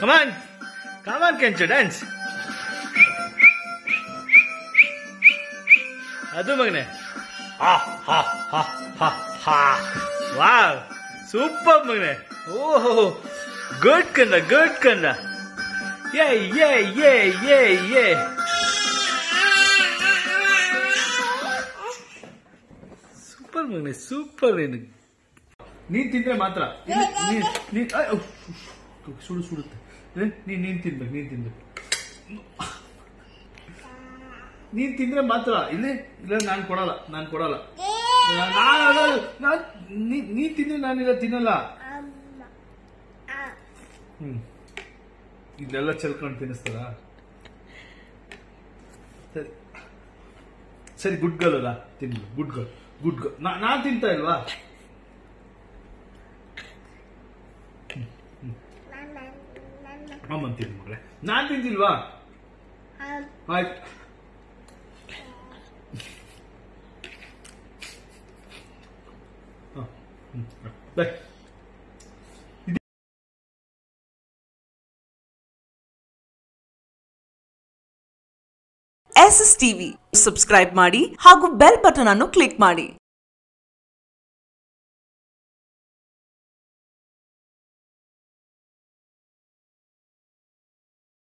Come on on, ಕೆಂಚು dance ಅದು ಮಗನೆ. ಹಾ ಹಾ ಹಾ ಹಾ ಹಾ. ವಾವ್. ಸೂಪರ್ ಮಗನೆ. ಓಹೋ. ಗುಡ್ ಕಂದ ಗುಡ್ ಕಂದ. ಯೇ ಯೇ ಯೇ ಯೇ ಯೇ ಸೂಪರ್ ಮಗನೆ ಸೂಪರ್ ನೀನು ನೀನ್ ತಿಂದ್ರೆ ಮಾತ್ರ. ನೀನ್- ಸುಡು, ಸುಡುತ್ತೆ. ನೀನ್ ನೀನ್ ತಿನ್ಬೇಕು ನೀನ್ ತಿನ್ಬೇಕು. ನೀನ್ ತಿಂದ್ರೆ ಮಾತ್ರ, ಇಲ್ಲಿ, ಇಲ್ಲ ನಾನ್ ಕೊಡಲ್ಲ ನಾನ್ ಕೊಡಲ್ಲ. ನಾನು ನಾನ್ ತಿಂದ್ರೆ ನಾನಿಲ್ಲ ತಿನ್ನಲ್ಲ. ಹ್ಮ್. ಇದೆಲ್ಲ ಚೆಲ್ಕೊಂಡು ತಿನ್ನಿಸ್ತಾರ? ಸರಿ. ಸರಿ ಗುಡ್ ಗರ್ಲ್ ಅಲ್ಲ ತಿನ್ನಿ ಗುಡ್ ಗರ್ಲ್ ಗುಡ್ ಗರ್ಲ್ ನಾನ್ ತಿಂತಾ ಇಲ್ವಾ? ಅಮ್ಮ ತಿನ್ ಮಗಳೇ. ನಾನ್ ತಿಂತಿಲ್ವಾ ಆಯ್ತು. ಎಸ್ ಎಸ್ ಟಿವಿ ಸಬ್ಸ್ಕ್ರೈಬ್ ಮಾಡಿ ಹಾಗೂ ಬೆಲ್ ಬಟನ್ ಅನ್ನು ಕ್ಲಿಕ್ ಮಾಡಿ.